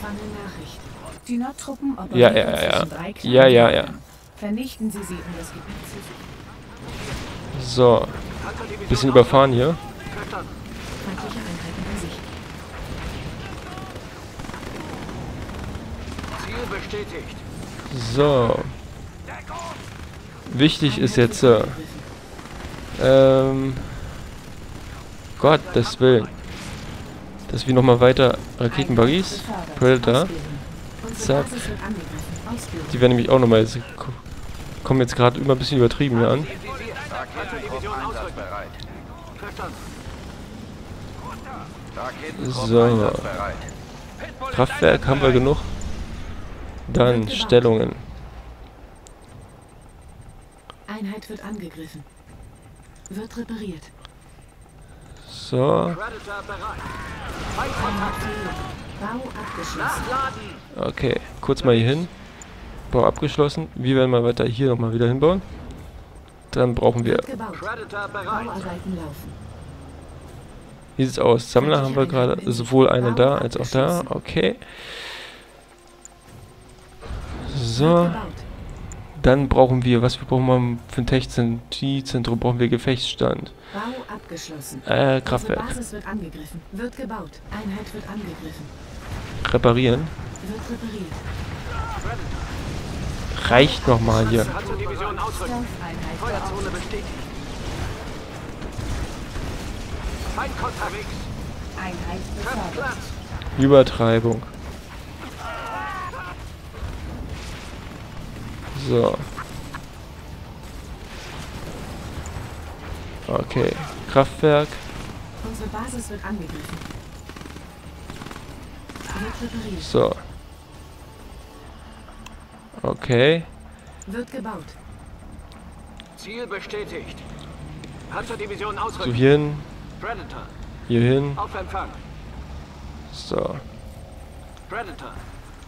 Empfange Nachricht. Die Nordtruppen Ja, operieren ja, ja. zwischen drei kleinen Ja, ja, ja. Vernichten Sie sie, um das Gebiet zu sichern. So. Bisschen überfahren hier. In. So. Wichtig ist jetzt, äh, ähm, Gottes Willen, dass wir nochmal weiter Raketenbuggies, Predator, Zack. die werden nämlich auch nochmal, kommen jetzt gerade immer ein bisschen übertrieben hier an. So. Kraftwerk haben wir genug. Dann Stellungen. Einheit wird angegriffen. Wird repariert. So, okay, kurz mal hier hin. Bau abgeschlossen. Wir werden mal weiter hier nochmal wieder hinbauen. Dann brauchen wir, wie sieht's aus? Sammler haben wir gerade, sowohl eine da als auch da. Okay. So. Dann brauchen wir, was wir brauchen wir für ein Technologiezentrum, brauchen wir Gefechtsstand. Bau abgeschlossen. Äh, Unsere Kraftwerk. Basis wird angegriffen. Wird gebaut. Einheit wird angegriffen. Reparieren. Wird repariert. Reicht nochmal hier. Feuerzone bestätigt. Feindkontakt. Einheit. Übertreibung. So. Okay. Kraftwerk. Unsere Basis wird angegriffen. So. Okay. Wird gebaut. Ziel bestätigt. Panzerdivision So ausrücken. hierhin. Predator. Hierhin. Auf Empfang. So. Predator.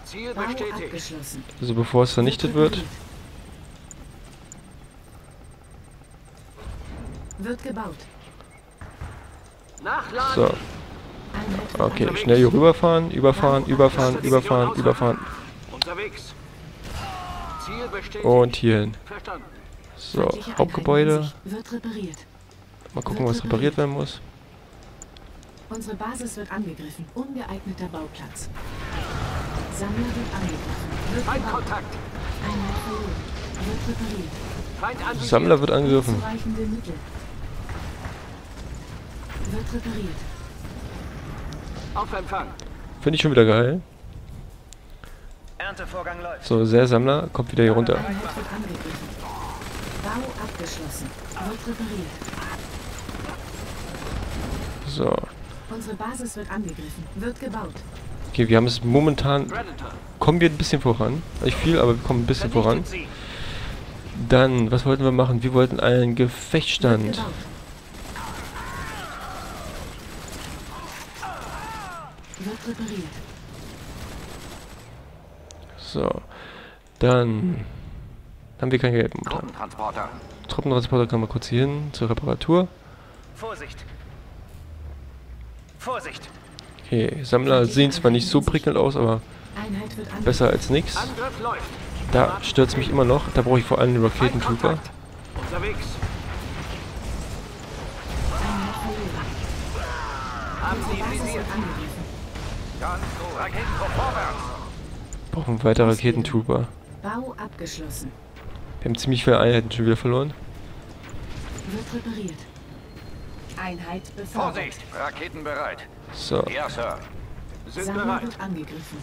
Ziel bestätigt. Also bevor es vernichtet wird. Wird gebaut. Nachladen. So. Okay, schnell hier rüberfahren, überfahren, überfahren, überfahren, überfahren. Unterwegs. Und hierhin. Verstanden. So, Hauptgebäude. Mal gucken, was repariert werden muss. Unsere Basis wird angegriffen. Ungeeigneter Bauplatz. Sammler wird angegriffen. Wird gebaut. Feindkontakt. Einheit verloren. Wird repariert. Sammler wird angegriffen. Wird repariert. Auf Empfang. Finde ich schon wieder geil. Erntevorgang läuft. So, sehr Sammler, kommt wieder hier runter. Bau abgeschlossen. Wird repariert. So. Unsere Basis wird angegriffen. Wird gebaut. Okay, wir haben es momentan. Kommen wir ein bisschen voran. Nicht viel, aber wir kommen ein bisschen voran. Dann, was wollten wir machen? Wir wollten einen Gefechtsstand. Wird repariert. So. Dann. Haben wir kein Geld momentan. Truppentransporter. Truppentransporter kann man kurz hier hin zur Reparatur. Vorsicht. Vorsicht. Okay, Sammler sehen zwar nicht so prickelnd aus, aber besser als nichts. Da stört es mich immer noch. Da brauche ich vor allem einen Raketentrooper. Unterwegs. Haben Sie Brauchen weiter Raketentrooper. Bau abgeschlossen. Wir haben ziemlich viele Einheiten schon wieder verloren. Wird repariert. Einheit befördert. Vorsicht. Raketen bereit. So, Ja, Sir. Sind Sammler bereit. wird angegriffen.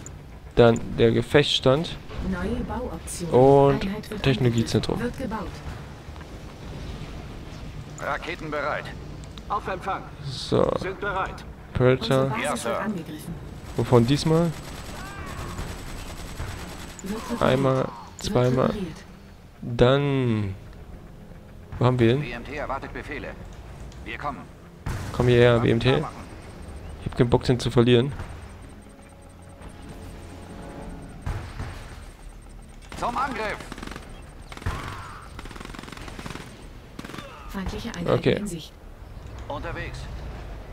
dann der Gefechtsstand. Neue Bauoptionen. Und Technologiezentrum. Wird gebaut. Raketen bereit. Auf Empfang. So, Sind bereit. Predator. Ja, wird Sir. angegriffen. Wovon diesmal? Einmal, zweimal. Dann. Wo haben wir ihn? BMT erwartet Befehle. Wir kommen. Komm hierher, WMT. Ich hab keinen Bock, den zu verlieren. Zum Angriff. Feindliche Einheiten Okay. in Sicht. Unterwegs.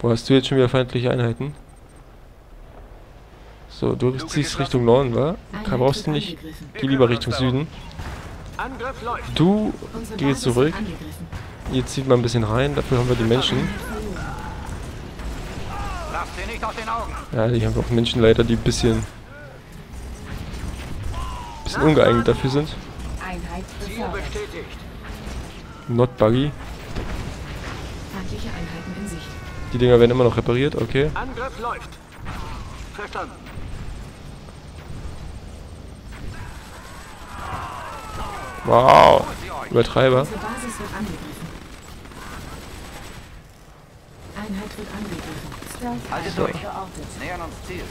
Wo hast du jetzt schon wieder feindliche Einheiten? So, du ziehst Richtung Norden, wa? Kann, brauchst du nicht. Geh lieber Richtung Süden. Du gehst zurück. Jetzt zieht man ein bisschen rein, dafür haben wir die Menschen. Ja, die haben auch Menschen leider, die ein bisschen, bisschen ungeeignet dafür sind. Not buggy. Die Dinger werden immer noch repariert, okay. Angriff läuft. Verstanden. Wow. Übertreiber. Einheit wird angegriffen. Haltet durch. Nähern uns Ziel.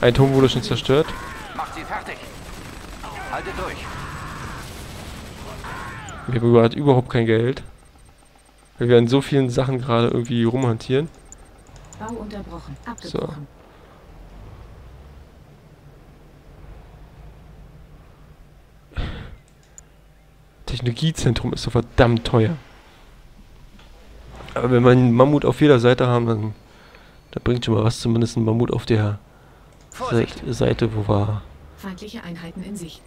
Ein Turm wurde schon zerstört. Macht sie fertig. Haltet durch. Wir haben gerade überhaupt kein Geld. Weil wir an so vielen Sachen gerade irgendwie rumhantieren. Bau unterbrochen. Abgebrochen. So. Technologiezentrum ist so verdammt teuer. Aber wenn wir einen Mammut auf jeder Seite haben, dann, dann bringt schon mal was, zumindest ein Mammut auf der Vorsicht. Seite, wo wir... Feindliche Einheiten in Sicht.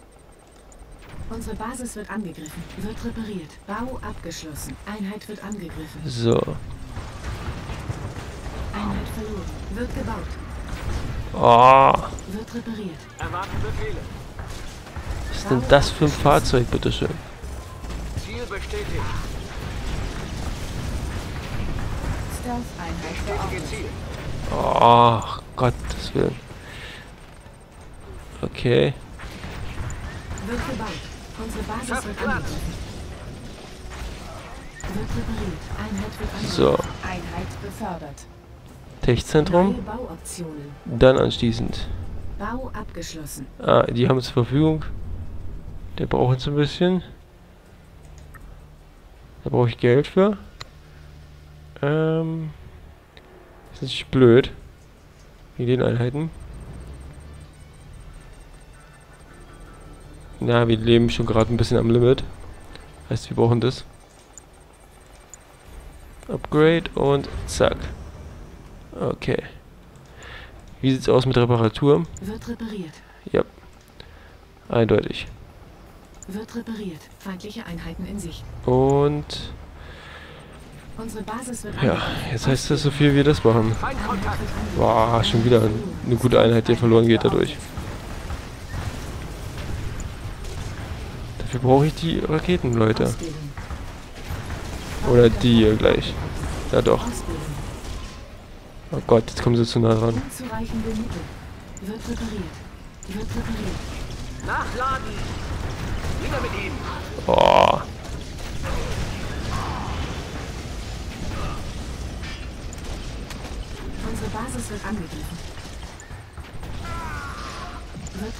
Unsere Basis wird angegriffen. Wird repariert. Bau abgeschlossen. Einheit wird angegriffen. So. Einheit verloren. Wird gebaut. Oh. Wird repariert. Erwarten Befehle. Was ist denn das für ein Fahrzeug, bitteschön? Bestätigt. Ziel. Oh, Gottes Willen. Okay. Wird gebaut. Unsere Basis wird angegriffen. Wird repariert. Einheit wird angegriffen. So. Einheit befördert. Tech-Zentrum. Dann anschließend. Bau abgeschlossen. Ah, die haben zur Verfügung. Der braucht jetzt ein bisschen. Da brauche ich Geld für. Ähm. Das ist nicht blöd. Wegen den Einheiten. Ja, wir leben schon gerade ein bisschen am Limit. Heißt, wir brauchen das. Upgrade und zack. Okay. Wie sieht's aus mit Reparatur? Wird repariert. Ja. Eindeutig. Wird repariert. Feindliche Einheiten in Sicht. Und... Unsere Basis wird Ja, jetzt heißt das so viel wie das machen. Boah, schon wieder eine gute Einheit, die verloren geht dadurch. Dafür brauche ich die Raketen, Leute. Oder die hier gleich. Ja doch. Oh Gott, jetzt kommen sie zu nah ran. Wird repariert. Wird repariert. Nachladen! Wieder mit ihm! Oh. Unsere Basis wird angegriffen.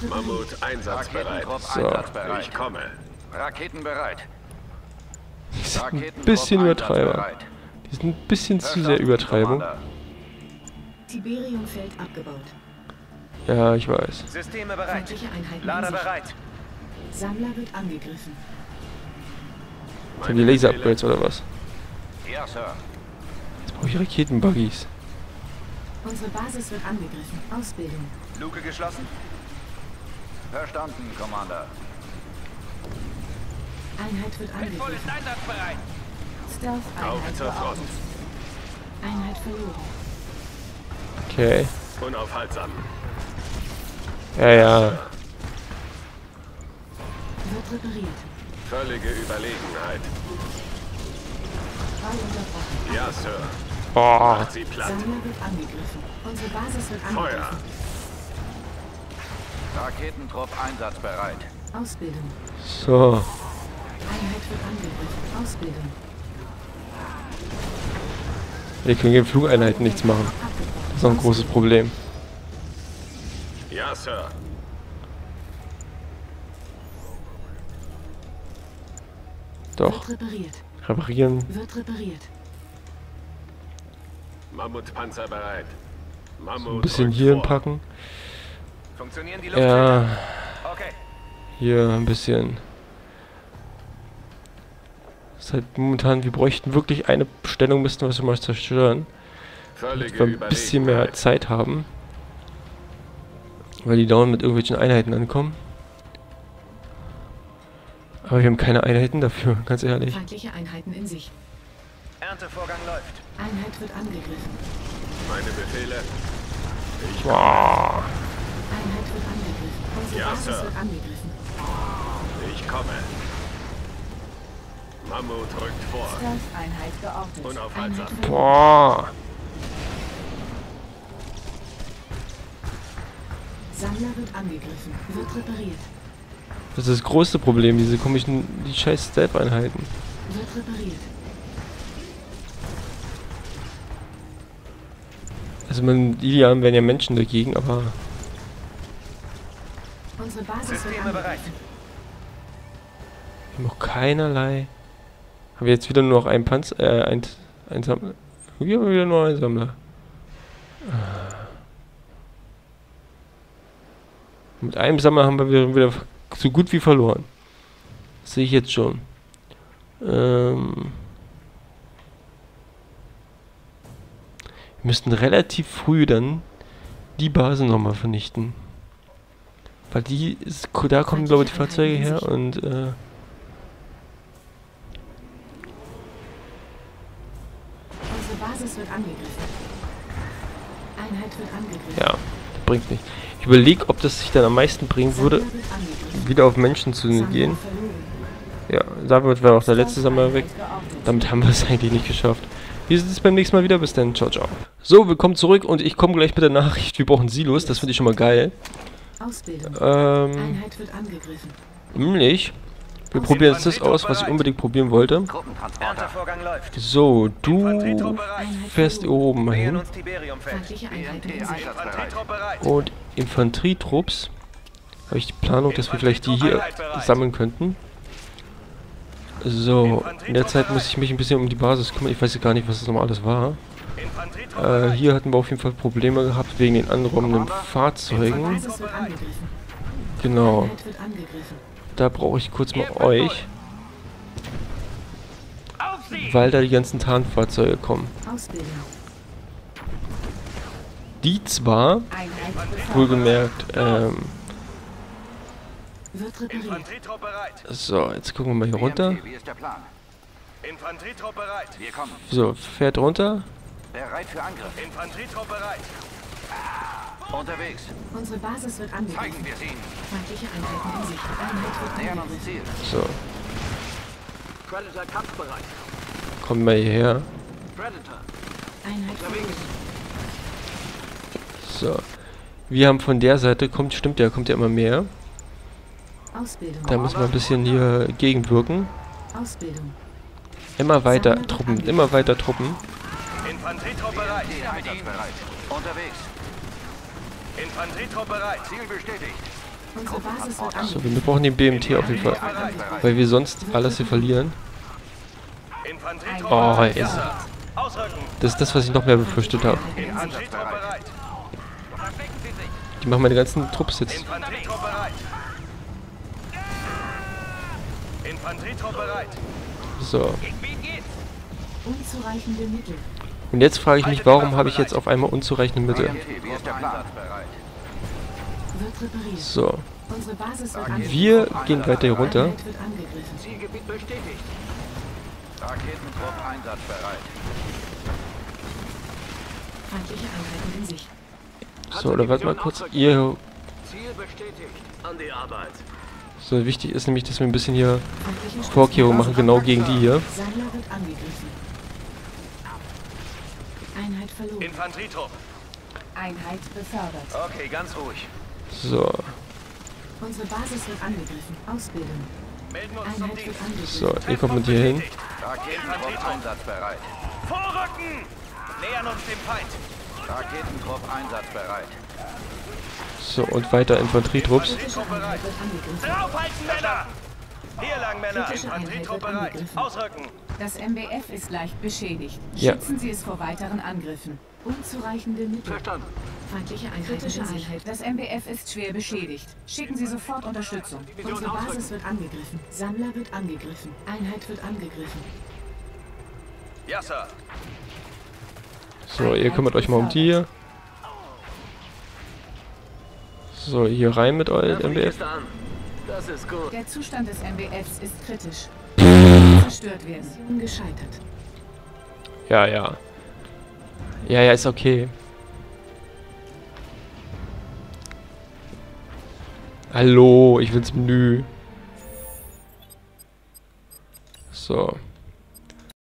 Mammut einsatzbereit. So. Ich komme. Raketen bereit. Die sind ein bisschen Übertreiber. Die sind ein bisschen zu sehr Übertreibung. Tiberium-Feld abgebaut. Ja, ich weiß. Systeme bereit. Lader bereit. Sammler wird angegriffen. Sind die Laser-Upgrades oder was? Ja, Sir. Jetzt brauche ich Raketenbuggies. Unsere Basis wird angegriffen. Ausbildung. Luke geschlossen? Verstanden, Commander. Einheit wird angegriffen. Ist einsatzbereit. Stealth-Einheit Einheit verloren. Okay. Unaufhaltsam. Ja, ja. Wird repariert. Völlige Überlegenheit. Ja, Sir. Boah. Sie platt. Sammler wird angegriffen. Unsere Basis wird angegriffen. Feuer. Raketentrupp einsatzbereit. Ausbildung. So. Einheit wird angegriffen. Ausbildung. Wir können gegen Flugeinheiten nichts machen. Das ist auch ein großes Problem. Ja, Sir. Doch. Wird repariert. Reparieren. Wird repariert. Mammutpanzer bereit. Mammut so ein bisschen hier packen. Funktionieren die Ja. Okay. Hier ein bisschen. Das ist halt momentan, wir bräuchten wirklich eine Stellung, müssten wir schon mal zerstören. Damit wir ein bisschen mehr Zeit haben. Weil die dauernd mit irgendwelchen Einheiten ankommen. Aber wir haben keine Einheiten dafür, ganz ehrlich. Feindliche Einheiten in Sicht. Erntevorgang läuft. Einheit wird angegriffen. Meine Befehle. Ich Boah. Einheit wird angegriffen. Unsere Ja, Basis Sir. wird angegriffen. Ich komme. Mammut rückt vor. Stealth-Einheit geortet. Unaufhaltsam. Einheit. Boah. Sammler wird angegriffen. Wird repariert. Das ist das größte Problem, diese komischen, die scheiß repariert. Also man, ideal wären ja Menschen dagegen, aber Unsere Basis Systeme bereit. wir haben noch keinerlei. Haben wir jetzt wieder nur noch einen Panzer, äh, ein, ein Sammler. Wir haben wieder nur einen Sammler. Ah. Mit einem Sammler haben wir wieder, wieder so gut wie verloren. Das sehe ich jetzt schon. Ähm wir müssten relativ früh dann die Basen nochmal vernichten. Weil die ist, da kommen glaube ich die Fahrzeuge her und äh, Basis wird angegriffen. Einheit wird angegriffen. ja, bringt nicht. Ich überlege, ob das sich dann am meisten bringen würde, wieder auf Menschen zu gehen. Ja, damit wäre auch der letzte Sammler weg. Damit haben wir es eigentlich nicht geschafft. Wir sehen uns beim nächsten Mal wieder. Bis dann. Ciao, ciao. So, willkommen zurück und ich komme gleich mit der Nachricht, wir brauchen Silos. Das finde ich schon mal geil. Ausbildung. Ähm, Einheit wird angegriffen. nämlich, wir probieren jetzt das aus, was ich unbedingt probieren wollte. So, du fährst hier oben hin. Und Infanterietrupps. Habe ich die Planung, dass wir vielleicht die hier sammeln könnten. So, in der Zeit muss ich mich ein bisschen um die Basis kümmern. Ich weiß ja gar nicht, was das nochmal alles war. Äh, hier hatten wir auf jeden Fall Probleme gehabt wegen den anräumenden Fahrzeugen. Genau. Da brauche ich kurz mal euch, weil da die ganzen Tarnfahrzeuge kommen. Die zwar, wohlgemerkt, ähm, Wird repariert. Infanterietrupp bereit. so, jetzt gucken wir mal hier runter. So, fährt runter. Bereit für Angriff. Infanterietrupp bereit. Unterwegs. Unsere Basis wird angegriffen. Zeigen wir sie. Feindliche Einheiten in Sicht. Einheit wird uns. Ziel. So, Predator kampfbereit. kommen wir hierher. Predator. Einheit verloren. So. Wir haben von der Seite, kommt, stimmt ja, kommt ja immer mehr. Ausbildung. Da müssen wir ein bisschen hier gegenwirken. Ausbildung. Immer weiter Truppen, immer weiter Truppen. Infanterietrupp bereit. Einsatzbereit. Unterwegs. Infanterietrupp bereit. Ziel bestätigt. So, wir brauchen den BMT auf jeden Fall. Weil wir sonst alles hier verlieren. Infanterietrupp Oh. Ausrücken. Das ist das, was ich noch mehr befürchtet habe. Die machen meine ganzen Trupps jetzt. So. Unzureichende Mittel. Und jetzt frage ich mich, warum habe ich jetzt auf einmal unzureichende Mittel? So. Wir gehen weiter hier runter. Einheit wird angegriffen. Zielgebiet bestätigt. Raketentrupp einsatzbereit. Feindliche Einheiten in Sicht. So, oder warte mal kurz. Ihr. Ziel bestätigt. An die Arbeit. So, wichtig ist nämlich, dass wir ein bisschen hier Vorkehrungen machen, genau gegen die hier. Einheit verloren. Infanterietrupp. Einheit befördert. Okay, ganz ruhig. So. Unsere Basis wird angegriffen. Ausbildung. Melden uns zum Einheit wird Dienst. angegriffen. So, ihr kommt mit hier hin. Raketentrupp einsatzbereit. Vorrücken! Nähern uns dem Feind. Raketentrupp einsatzbereit. So, und weiter Infanterietrupps. Draufhalten, Männer! Hier lang, Männer. Infanterietrupp bereit. Ausrücken. Das MBF ist leicht beschädigt. Ja. Schützen Sie es vor weiteren Angriffen. Unzureichende Mittel. Verstanden. Feindliche Einheiten Kritische. Einheit. Das MBF ist schwer beschädigt. Schicken Sie sofort Unterstützung. Unsere Basis wird angegriffen. Sammler wird angegriffen. Einheit wird angegriffen. Ja, Sir. So, ihr kümmert euch mal um die hier. So, hier rein mit euren MBF. Das ist gut. Der Zustand des MBFs ist kritisch. Zerstört werden. Mission gescheitert. Ja, ja. Ja, ja, ist okay. Hallo, ich will's Menü. So.